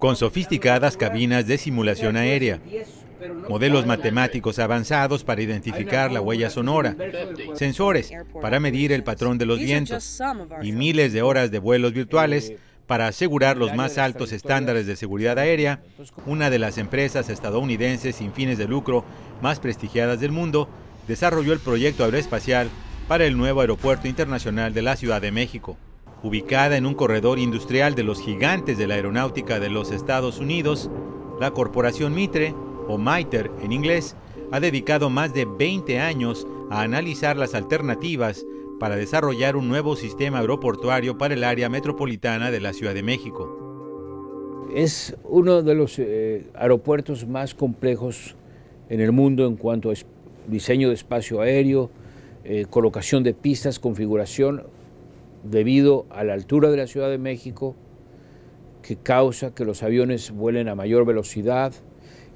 con sofisticadas cabinas de simulación aérea, modelos matemáticos avanzados para identificar la huella sonora, sensores para medir el patrón de los vientos y miles de horas de vuelos virtuales para asegurar los más altos estándares de seguridad aérea, una de las empresas estadounidenses sin fines de lucro más prestigiadas del mundo desarrolló el proyecto aeroespacial para el nuevo Aeropuerto Internacional de la Ciudad de México. Ubicada en un corredor industrial de los gigantes de la aeronáutica de los Estados Unidos, la corporación Mitre, o MITRE en inglés, ha dedicado más de 20 años a analizar las alternativas para desarrollar un nuevo sistema aeroportuario para el área metropolitana de la Ciudad de México. Es uno de los eh, aeropuertos más complejos en el mundo en cuanto a diseño de espacio aéreo, eh, colocación de pistas, configuración, debido a la altura de la Ciudad de México, que causa que los aviones vuelen a mayor velocidad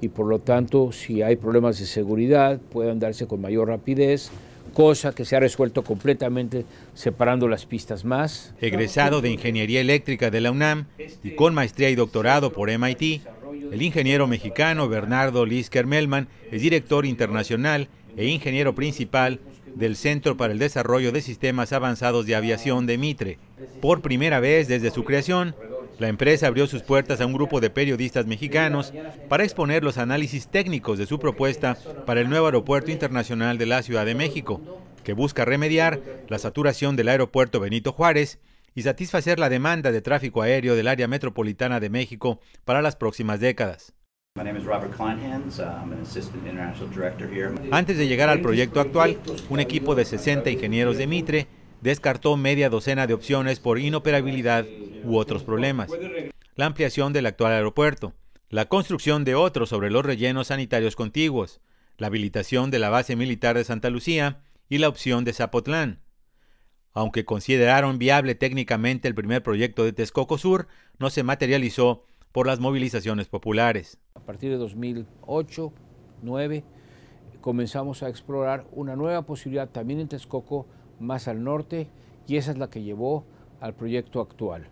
y por lo tanto si hay problemas de seguridad puedan darse con mayor rapidez cosa que se ha resuelto completamente separando las pistas más. Egresado de Ingeniería Eléctrica de la UNAM y con maestría y doctorado por MIT, el ingeniero mexicano Bernardo Lisker Melman es director internacional e ingeniero principal del Centro para el Desarrollo de Sistemas Avanzados de Aviación de Mitre. Por primera vez desde su creación, la empresa abrió sus puertas a un grupo de periodistas mexicanos para exponer los análisis técnicos de su propuesta para el nuevo aeropuerto internacional de la Ciudad de México, que busca remediar la saturación del aeropuerto Benito Juárez y satisfacer la demanda de tráfico aéreo del área metropolitana de México para las próximas décadas. Antes de llegar al proyecto actual, un equipo de 60 ingenieros de Mitre descartó media docena de opciones por inoperabilidad u otros problemas. La ampliación del actual aeropuerto, la construcción de otros sobre los rellenos sanitarios contiguos, la habilitación de la base militar de Santa Lucía y la opción de Zapotlán. Aunque consideraron viable técnicamente el primer proyecto de Texcoco Sur, no se materializó por las movilizaciones populares. A partir de 2008, 2009, comenzamos a explorar una nueva posibilidad también en Texcoco, más al norte, y esa es la que llevó al proyecto actual.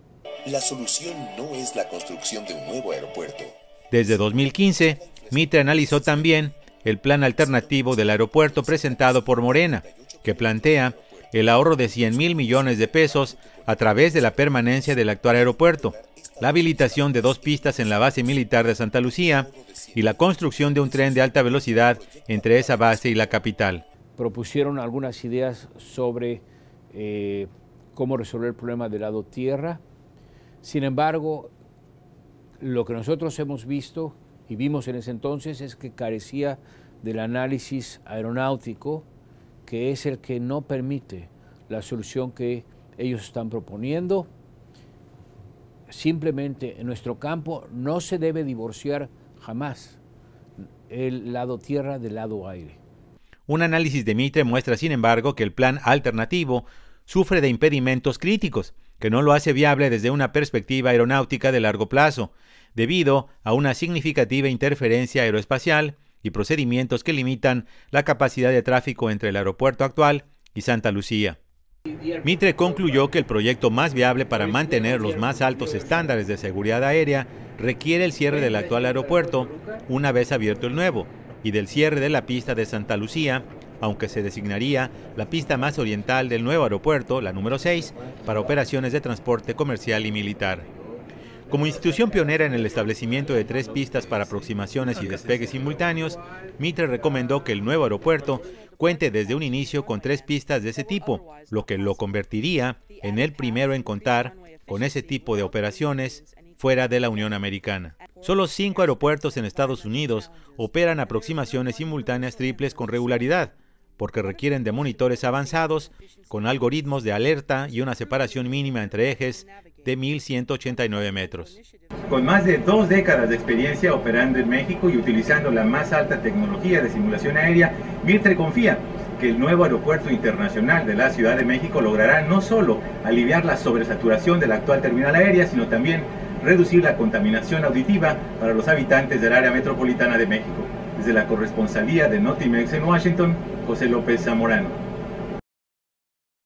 La solución no es la construcción de un nuevo aeropuerto. Desde 2015, Mitre analizó también el plan alternativo del aeropuerto presentado por Morena, que plantea el ahorro de 100 mil millones de pesos a través de la permanencia del actual aeropuerto, la habilitación de dos pistas en la base militar de Santa Lucía y la construcción de un tren de alta velocidad entre esa base y la capital. Propusieron algunas ideas sobre eh, cómo resolver el problema del lado tierra, sin embargo, lo que nosotros hemos visto y vimos en ese entonces es que carecía del análisis aeronáutico, que es el que no permite la solución que ellos están proponiendo. Simplemente en nuestro campo no se debe divorciar jamás el lado tierra del lado aire. Un análisis de Mitre muestra, sin embargo, que el plan alternativo sufre de impedimentos críticos que no lo hace viable desde una perspectiva aeronáutica de largo plazo, debido a una significativa interferencia aeroespacial y procedimientos que limitan la capacidad de tráfico entre el aeropuerto actual y Santa Lucía. Mitre concluyó que el proyecto más viable para mantener los más altos estándares de seguridad aérea requiere el cierre del actual aeropuerto una vez abierto el nuevo y del cierre de la pista de Santa Lucía aunque se designaría la pista más oriental del nuevo aeropuerto, la número 6, para operaciones de transporte comercial y militar. Como institución pionera en el establecimiento de tres pistas para aproximaciones y despegues simultáneos, Mitre recomendó que el nuevo aeropuerto cuente desde un inicio con tres pistas de ese tipo, lo que lo convertiría en el primero en contar con ese tipo de operaciones fuera de la Unión Americana. Solo cinco aeropuertos en Estados Unidos operan aproximaciones simultáneas triples con regularidad, porque requieren de monitores avanzados con algoritmos de alerta y una separación mínima entre ejes de 1189 metros. Con más de dos décadas de experiencia operando en México y utilizando la más alta tecnología de simulación aérea, Mirtre confía que el nuevo aeropuerto internacional de la Ciudad de México logrará no solo aliviar la sobresaturación de la actual terminal aérea, sino también reducir la contaminación auditiva para los habitantes del área metropolitana de México. Desde la corresponsalía de Notimex en Washington, José López Zamorano.